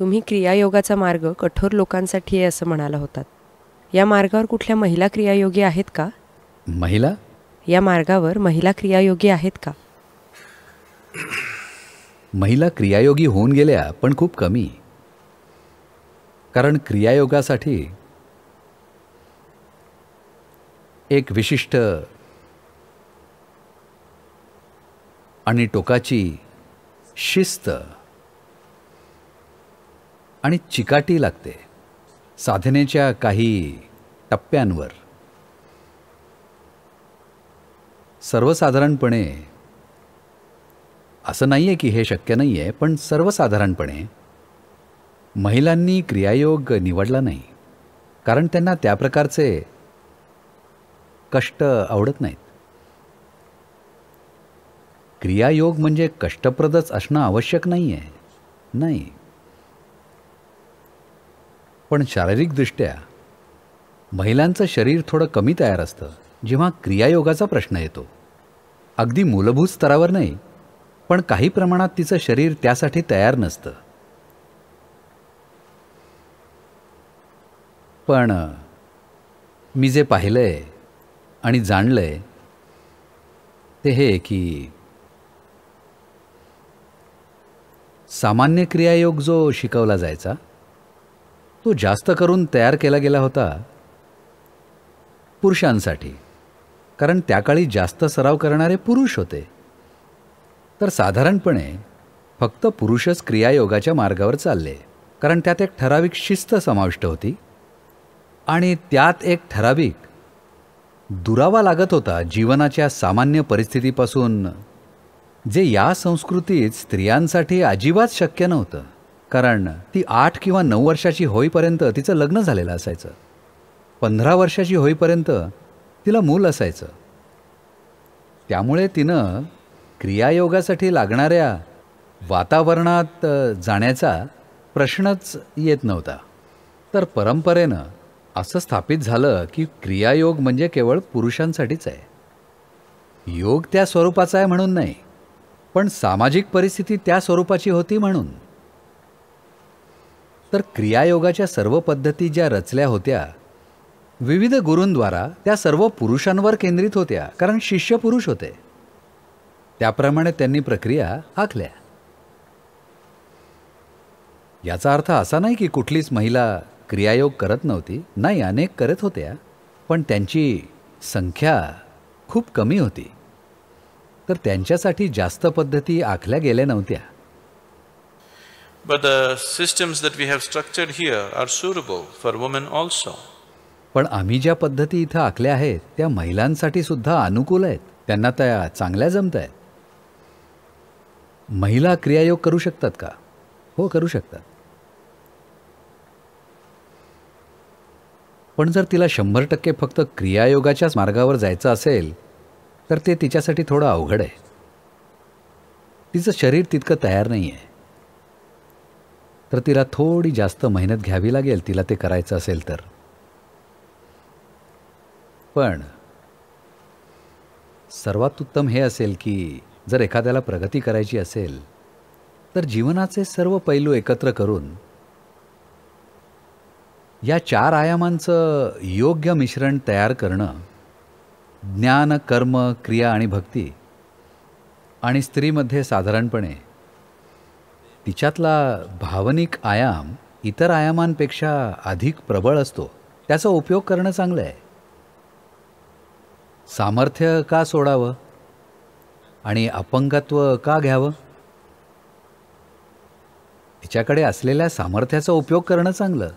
तुम्ही क्रियायोगाचा मार्ग कठोर लोकांसाठी आहे असं म्हणाला होतात. या मार्गावर कुठल्या महिला क्रियायोगी आहेत का? महिला? या मार्गावर महिला क्रियायोगी आहेत का? महिला क्रियायोगी होऊन गेल्या पण खूप कमी. कारण क्रियायोगासाठी एक विशिष्ट आणि टोकाची शिस्त आणि चिकाटी लागते. साधनेच्या काही टप्प्यांवर. सर्वसाधारणपणे असं नाही आहे की हे शक्य नाही आहे पण सर्वसाधारणपणे महिलांनी क्रियायोग निवडला नाही. कारण त्यांना त्या प्रकारचे कष्ट आवडत नाहीत. क्रियायोग म्हणजे कष्टप्रदच असणं आवश्यक नाही आहे नाही. पण शारीरिकदृष्ट्या महिलांचं शरीर थोडं कमी तयार असतं जेव्हा क्रियायोगाचा प्रश्न येतो. अगदी मूलभूत स्तरावर नाही पण काही प्रमाणात तिचं शरीर त्यासाठी तयार नसतं. पण मी जे पाहिलंय आणि जाणलंय ते हे की सामान्य क्रियायोग जो शिकवला जायचा तो जास्त करून तयार केला गेला होता पुरुषांसाठी. कारण त्या काळी जास्त सराव करणारे पुरुष होते. तर साधारणपणे फक्त पुरुषच क्रियायोगाच्या मार्गावर चालले. कारण त्यात एक ठराविक शिस्त समाविष्ट होती. आणि त्यात एक ठराविक दुरावा लागत होता जीवनाच्या सामान्य परिस्थितीपासून जे या संस्कृतीत स्त्रियांसाठी अजिबात शक्य नव्हतं. कारण ती आठ किंवा नऊ वर्षाची होईपर्यंत तिचं लग्न झालेलं असायचं. पंधरा वर्षाची होईपर्यंत तिला मूल असायचं. त्यामुळे तिनं क्रियायोगासाठी लागणाऱ्या वातावरणात जाण्याचा प्रश्नच येत नव्हता. तर परंपरेनं असं स्थापित झालं की क्रियायोग म्हणजे केवळ पुरुषांसाठीच आहे. योग त्या स्वरूपाचा आहे म्हणून नाही पण सामाजिक परिस्थिती त्या स्वरूपाची होती म्हणून. तर क्रियायोगाच्या सर्व पद्धती ज्या रचल्या होत्या विविध गुरूंद्वारा त्या सर्व पुरुषांवर केंद्रित होत्या कारण शिष्य पुरुष होते. त्याप्रमाणे त्यांनी प्रक्रिया आखल्या. याचा अर्थ असा नाही की कुठलीच महिला क्रियायोग करत नव्हती. नाही अनेक करत होत्या पण त्यांची संख्या खूप कमी होती. तर त्यांच्यासाठी जास्त पद्धती आखल्या गेल्या नव्हत्या. But the systems that we have structured here are suitable for women also. पण आम्ही ज्या पद्धती इथं आखल्या आहेत त्या महिलांसाठी सुद्धा अनुकूल आहेत. त्यांना त्या चांगल्या जमत आहेत. महिला क्रियायोग करू शकतात का? हो करू शकतात. पण जर तिला शंभर टक्के फक्त क्रियायोगाच्याच मार्गावर जायचं असेल तर ते तिच्यासाठी थोडं अवघड आहे. तिचं शरीर तितकं तयार नाही आहे तर तिला थोडी जास्त मेहनत घ्यावी लागेल तिला ते करायचं असेल तर. पण सर्वात उत्तम हे असेल की जर एखाद्याला प्रगती करायची असेल तर जीवनाचे सर्व पैलू एकत्र करून या चार आयामांचं योग्य मिश्रण तयार करणं ज्ञान कर्म क्रिया आणि भक्ती आणि स्त्रीमध्ये साधारणपणे तिच्यातला भावनिक आयाम इतर आयामांपेक्षा अधिक प्रबळ असतो. त्याचा उपयोग करणं चांगलं आहे. सामर्थ्य का सोडावं? आणि अपंगत्व का घ्यावं? तिच्याकडे असलेल्या सामर्थ्याचा उपयोग करणं चांगलं.